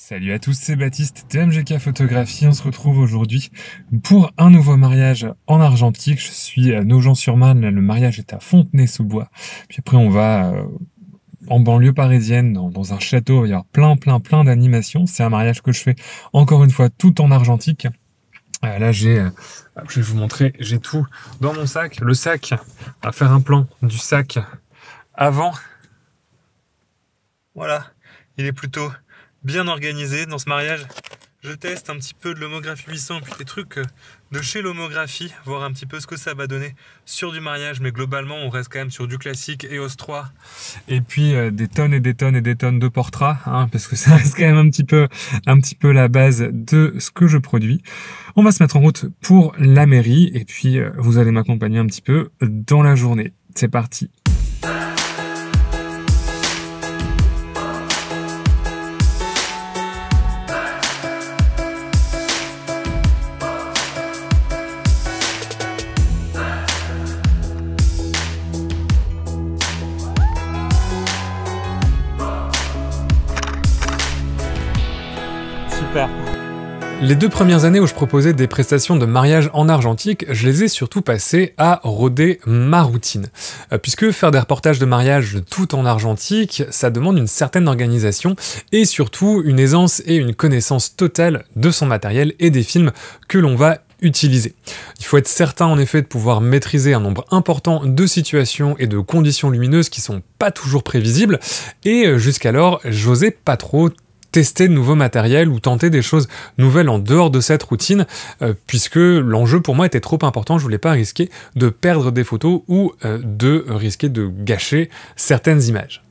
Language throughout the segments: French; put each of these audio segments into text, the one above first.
Salut à tous, c'est Baptiste TMGK Photographie. On se retrouve aujourd'hui pour un nouveau mariage en argentique. Je suis à Nogent-sur-Marne, le mariage est à Fontenay-sous-Bois. Puis après, on va euh, en banlieue parisienne, dans, un château. Il y a plein, plein, plein d'animations. C'est un mariage que je fais encore une fois tout en argentique. Euh, là, j'ai, euh, je vais vous montrer, j'ai tout dans mon sac. Le sac, à faire un plan du sac avant. Voilà, il est plutôt bien organisé dans ce mariage. Je teste un petit peu de l'homographie 800 puis des trucs euh, de chez l'homographie, voir un petit peu ce que ça va donner sur du mariage, mais globalement on reste quand même sur du classique EOS 3 et puis euh, des tonnes et des tonnes et des tonnes de portraits, hein, parce que ça reste quand même un petit peu la base de ce que je produis. On va se mettre en route pour la mairie et puis euh, vous allez m'accompagner un petit peu dans la journée. C'est parti. Les deux premières années où je proposais des prestations de mariage en argentique, je les ai surtout passées à roder ma routine. Euh, puisque faire des reportages de mariage tout en argentique, ça demande une certaine organisation et surtout une aisance et une connaissance totale de son matériel et des films que l'on va utiliser. Il faut être certain en effet de pouvoir maîtriser un nombre important de situations et de conditions lumineuses qui sont pas toujours prévisibles et euh, jusqu'alors j'osais pas trop tester de nouveaux matériels ou tenter des choses nouvelles en dehors de cette routine, euh, puisque l'enjeu pour moi était trop important, je voulais pas risquer de perdre des photos ou euh, de risquer de gâcher certaines images.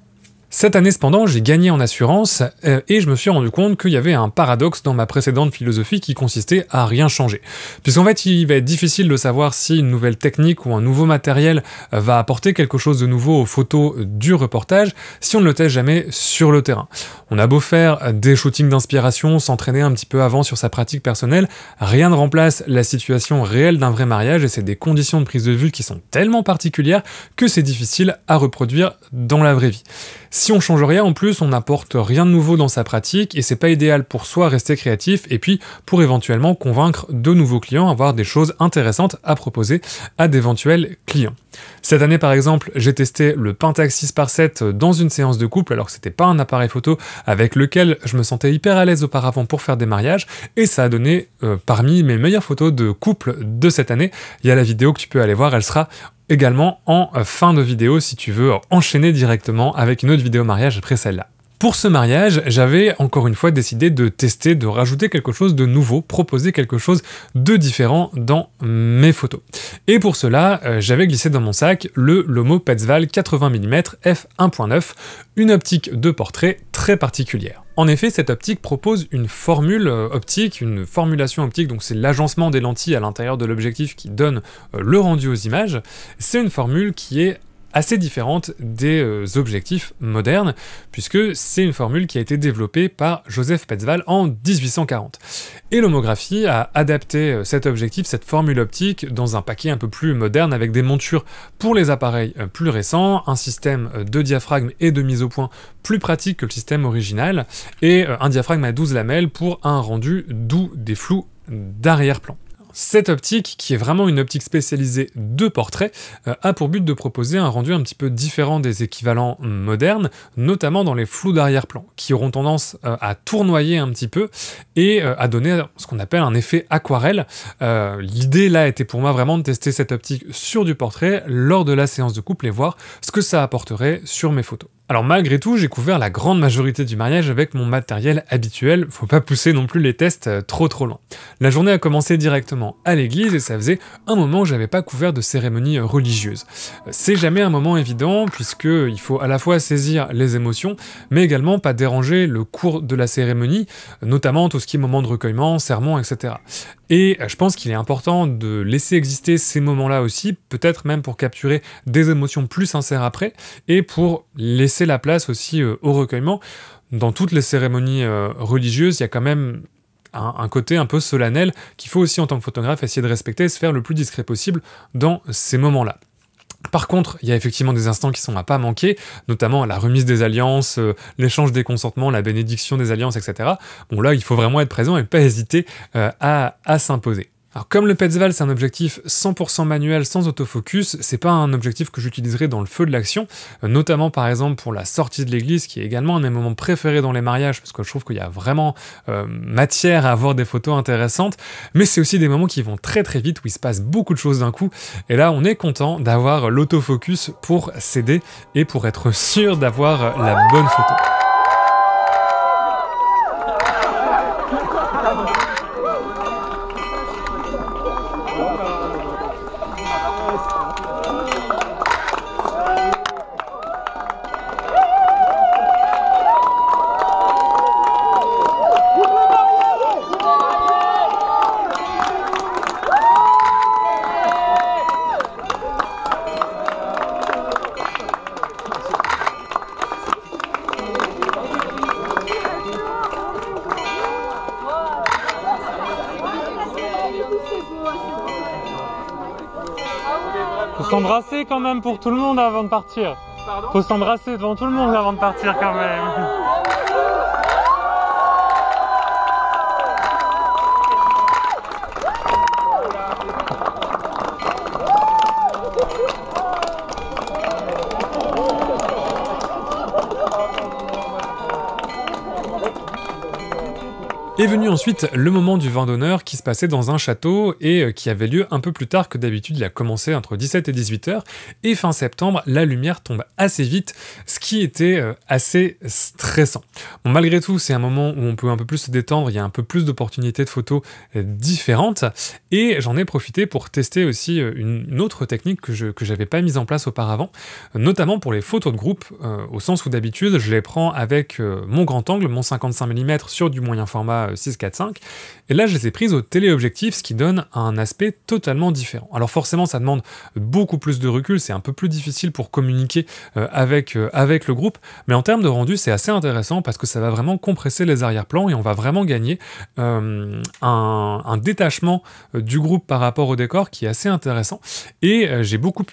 Cette année cependant, j'ai gagné en assurance euh, et je me suis rendu compte qu'il y avait un paradoxe dans ma précédente philosophie qui consistait à rien changer. Puisqu'en fait, il va être difficile de savoir si une nouvelle technique ou un nouveau matériel euh, va apporter quelque chose de nouveau aux photos du reportage si on ne le teste jamais sur le terrain. On a beau faire des shootings d'inspiration, s'entraîner un petit peu avant sur sa pratique personnelle, rien ne remplace la situation réelle d'un vrai mariage et c'est des conditions de prise de vue qui sont tellement particulières que c'est difficile à reproduire dans la vraie vie. Si on change rien en plus, on n'apporte rien de nouveau dans sa pratique et c'est pas idéal pour soi rester créatif et puis pour éventuellement convaincre de nouveaux clients, avoir des choses intéressantes à proposer à d'éventuels clients. Cette année par exemple, j'ai testé le Pentax 6 par 7 dans une séance de couple alors que c'était pas un appareil photo avec lequel je me sentais hyper à l'aise auparavant pour faire des mariages et ça a donné euh, parmi mes meilleures photos de couple de cette année. Il y a la vidéo que tu peux aller voir, elle sera également en fin de vidéo si tu veux enchaîner directement avec une autre vidéo mariage après celle-là. Pour ce mariage, j'avais encore une fois décidé de tester, de rajouter quelque chose de nouveau, proposer quelque chose de différent dans mes photos. Et pour cela, euh, j'avais glissé dans mon sac le Lomo Petzval 80 mm f1.9, une optique de portrait très particulière. En effet, cette optique propose une formule euh, optique, une formulation optique, donc c'est l'agencement des lentilles à l'intérieur de l'objectif qui donne euh, le rendu aux images. C'est une formule qui est assez différente des euh, objectifs modernes, puisque c'est une formule qui a été développée par Joseph Petzval en 1840. Et l'homographie a adapté euh, cet objectif, cette formule optique, dans un paquet un peu plus moderne avec des montures pour les appareils euh, plus récents, un système de diaphragme et de mise au point plus pratique que le système original, et un diaphragme à 12 lamelles pour un rendu doux des flous d'arrière-plan. Cette optique, qui est vraiment une optique spécialisée de portrait, euh, a pour but de proposer un rendu un petit peu différent des équivalents modernes, notamment dans les flous d'arrière-plan, qui auront tendance euh, à tournoyer un petit peu et euh, à donner ce qu'on appelle un effet aquarelle. L'idée là était pour moi vraiment de tester cette optique sur du portrait lors de la séance de couple et voir ce que ça apporterait sur mes photos. Alors malgré tout, j'ai couvert la grande majorité du mariage avec mon matériel habituel, faut pas pousser non plus les tests euh, trop trop loin. La journée a commencé directement à l'église et ça faisait un moment où j'avais pas couvert de cérémonie euh, religieuse. Euh, c'est jamais un moment évident puisque il faut à la fois saisir les émotions, mais également pas déranger le cours de la cérémonie, notamment tout ce qui est moment de recueillement, sermon, etc. Et je pense qu'il est important de laisser exister ces moments-là aussi, peut-être même pour capturer des émotions plus sincères après, et pour laisser la place aussi euh, au recueillement. Dans toutes les cérémonies euh, religieuses, il y a quand même un, côté un peu solennel qu'il faut aussi en tant que photographe essayer de respecter et se faire le plus discret possible dans ces moments-là. Par contre, il y a effectivement des instants qui sont à pas manquer, notamment la remise des alliances, euh, l'échange des consentements, la bénédiction des alliances, etc. Bon là, il faut vraiment être présent et pas hésiter euh, à s'imposer. Alors comme le Petzval c'est un objectif 100% manuel sans autofocus, c'est pas un objectif que j'utiliserai dans le feu de l'action, euh, notamment par exemple pour la sortie de l'église qui est également un de mes moments préférés dans les mariages parce que je trouve qu'il y a vraiment euh, matière à avoir des photos intéressantes, mais c'est aussi des moments qui vont très très vite où il se passe beaucoup de choses d'un coup et là on est content d'avoir l'autofocus pour s'aider et pour être sûr d'avoir la bonne photo. S'embrasser quand même pour tout le monde avant de partir. Faut s'embrasser devant tout le monde avant de partir quand même. Est venu ensuite le moment du vin d'honneur qui se passait dans un château et euh, qui avait lieu un peu plus tard que d'habitude. Il a commencé entre 17 et 18 heures et fin septembre, la lumière tombe assez vite, ce qui était euh, assez stressant. Bon, malgré tout, c'est un moment où on peut un peu plus se détendre, il y a un peu plus d'opportunités de photos euh, différentes et j'en ai profité pour tester aussi une autre technique que je que pas mise en place auparavant, notamment pour les photos de groupe, au sens où d'habitude je les prends avec mon grand angle, mon 55 mm sur du moyen format 6, 4, 5. Et là, je les ai prises au téléobjectif, ce qui donne un aspect totalement différent. Alors forcément, ça demande beaucoup plus de recul, c'est un peu plus difficile pour communiquer euh, avec, euh, avec le groupe, mais en termes de rendu, c'est assez intéressant parce que ça va vraiment compresser les arrière-plans et on va vraiment gagner euh, un, détachement du groupe par rapport au décor qui est assez intéressant. Et j'ai beaucoup,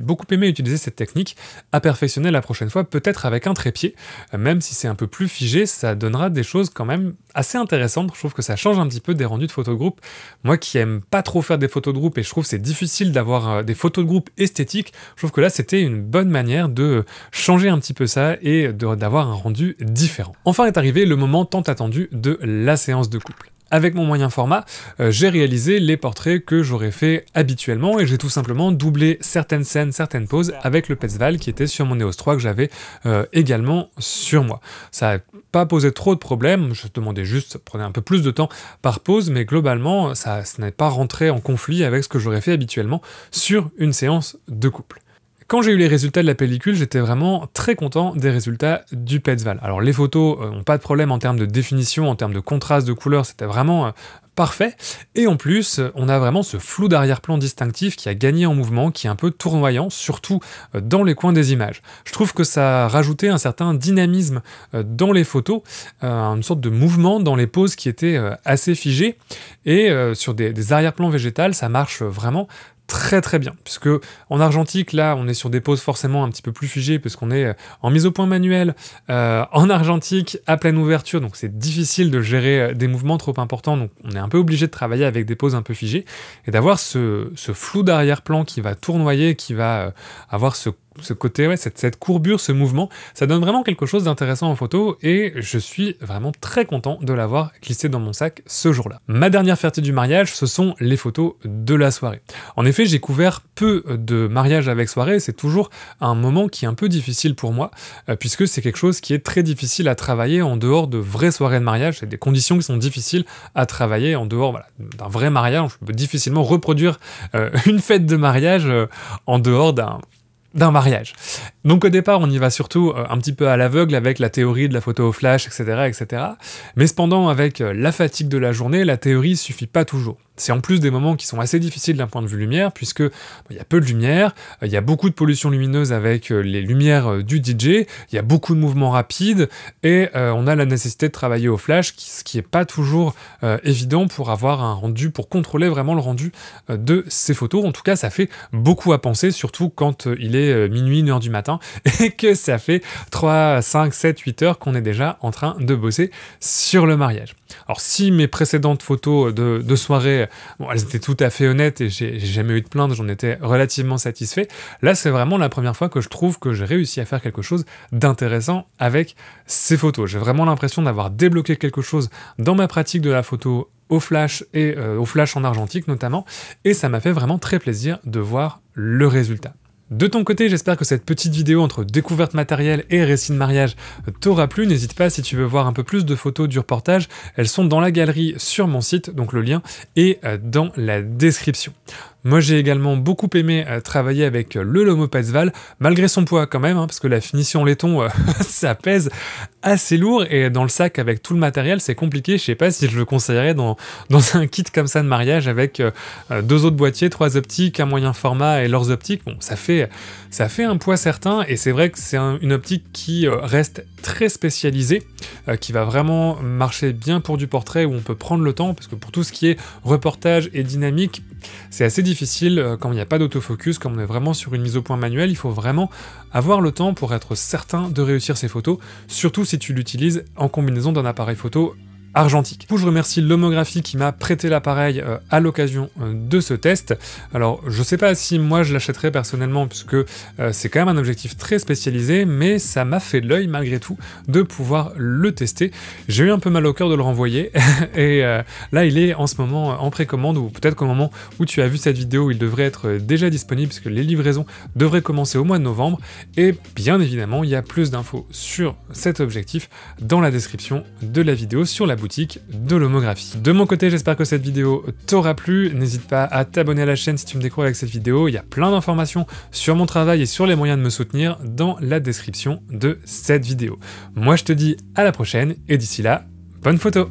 beaucoup aimé utiliser cette technique à perfectionner la prochaine fois, peut-être avec un trépied, même si c'est un peu plus figé, ça donnera des choses quand même assez intéressantes. Je trouve que ça change un petit peu des rendus de photos de groupe. Moi qui aime pas trop faire des photos de groupe et je trouve c'est difficile d'avoir euh, des photos de groupe esthétiques, je trouve que là c'était une bonne manière de changer un petit peu ça et d'avoir un rendu différent. Enfin est arrivé le moment tant attendu de la séance de couple. Avec mon moyen format, euh, j'ai réalisé les portraits que j'aurais fait habituellement et j'ai tout simplement doublé certaines scènes, certaines poses avec le Petzval qui était sur mon EOS 3 que j'avais euh, également sur moi. Ça n'a pas posé trop de problèmes, je demandais juste, prenez un peu plus de temps par pose, mais globalement, ça, ça n'est pas rentré en conflit avec ce que j'aurais fait habituellement sur une séance de couple. Quand j'ai eu les résultats de la pellicule, j'étais vraiment très content des résultats du Petzval. Alors les photos n'ont euh, pas de problème en termes de définition, en termes de contraste, de couleur, c'était vraiment euh, parfait. Et en plus, on a vraiment ce flou d'arrière-plan distinctif qui a gagné en mouvement, qui est un peu tournoyant, surtout euh, dans les coins des images. Je trouve que ça a rajouté un certain dynamisme dans les photos, une sorte de mouvement dans les poses qui étaient assez figées. Et sur des, des arrière-plans végétales, ça marche vraiment très très bien, puisque en argentique, là, on est sur des poses forcément un petit peu plus figées, puisqu'on est euh, en mise au point manuel, euh, en argentique, à pleine ouverture, donc c'est difficile de gérer euh, des mouvements trop importants, donc on est un peu obligé de travailler avec des poses un peu figées, et d'avoir ce, flou d'arrière-plan qui va tournoyer, qui va avoir ce ce côté, ouais, cette, courbure, ce mouvement, ça donne vraiment quelque chose d'intéressant en photo et je suis vraiment très content de l'avoir glissé dans mon sac ce jour-là. Ma dernière fierté du mariage, ce sont les photos de la soirée. En effet, j'ai couvert peu de mariages avec soirée, c'est toujours un moment qui est un peu difficile pour moi, euh, puisque c'est quelque chose qui est très difficile à travailler en dehors de vraies soirées de mariage, c'est des conditions qui sont difficiles à travailler en dehors d'un vrai mariage, on peut difficilement reproduire euh, une fête de mariage euh, en dehors d'un d'un mariage. Donc au départ, on y va surtout euh, un petit peu à l'aveugle avec la théorie de la photo au flash, etc., etc. Mais cependant, avec euh, la fatigue de la journée, la théorie suffit pas toujours. C'est en plus des moments qui sont assez difficiles d'un point de vue lumière, puisque il y a peu de lumière, il y a beaucoup de pollution lumineuse avec euh, les lumières euh, du DJ, il y a beaucoup de mouvements rapides, et euh, on a la nécessité de travailler au flash, ce qui n'est pas toujours évident pour avoir un rendu, pour contrôler vraiment le rendu de ces photos. En tout cas, ça fait beaucoup à penser, surtout quand il est minuit, une heure du matin, et que ça fait 3, 5, 7, 8 heures qu'on est déjà en train de bosser sur le mariage. Alors si mes précédentes photos de, soirée, elles étaient tout à fait honnêtes et j'ai jamais eu de plainte, j'en étais relativement satisfait, là c'est vraiment la première fois que je trouve que j'ai réussi à faire quelque chose d'intéressant avec ces photos. J'ai vraiment l'impression d'avoir débloqué quelque chose dans ma pratique de la photo au flash et euh, au flash en argentique notamment, et ça m'a fait vraiment très plaisir de voir le résultat. De ton côté, j'espère que cette petite vidéo entre découverte matérielle et récit de mariage t'aura plu. N'hésite pas si tu veux voir un peu plus de photos du reportage, elles sont dans la galerie sur mon site, donc le lien est euh, dans la description. Moi j'ai également beaucoup aimé euh, travailler avec euh, le Lomo Pezval, malgré son poids quand même, hein, parce que la finition laiton, euh, ça pèse assez lourd, et dans le sac avec tout le matériel, c'est compliqué, je sais pas si je le conseillerais dans, un kit comme ça de mariage avec deux autres boîtiers, trois optiques, un moyen format et leurs optiques, bon ça fait, ça fait un poids certain, et c'est vrai que c'est une optique qui reste très spécialisée, qui va vraiment marcher bien pour du portrait, où on peut prendre le temps, parce que pour tout ce qui est reportage et dynamique, c'est assez difficile euh, quand il n'y a pas d'autofocus, quand on est vraiment sur une mise au point manuelle, il faut vraiment avoir le temps pour être certain de réussir ses photos, surtout si tu l'utilises en combinaison d'un appareil photo argentique. Je remercie l'homographie qui m'a prêté l'appareil euh, à l'occasion euh, de ce test. Alors, je sais pas si moi je l'achèterais personnellement, puisque euh, c'est quand même un objectif très spécialisé, mais ça m'a fait de l'œil malgré tout de pouvoir le tester. J'ai eu un peu mal au cœur de le renvoyer, et là il est en ce moment en précommande, ou peut-être qu'au moment où tu as vu cette vidéo, il devrait être déjà disponible, puisque les livraisons devraient commencer au mois de novembre, et bien évidemment, il y a plus d'infos sur cet objectif dans la description de la vidéo sur la de l'homographie. De mon côté, j'espère que cette vidéo t'aura plu. N'hésite pas à t'abonner à la chaîne si tu me découvres avec cette vidéo. Il y a plein d'informations sur mon travail et sur les moyens de me soutenir dans la description de cette vidéo. Moi, je te dis à la prochaine et d'ici là, bonne photo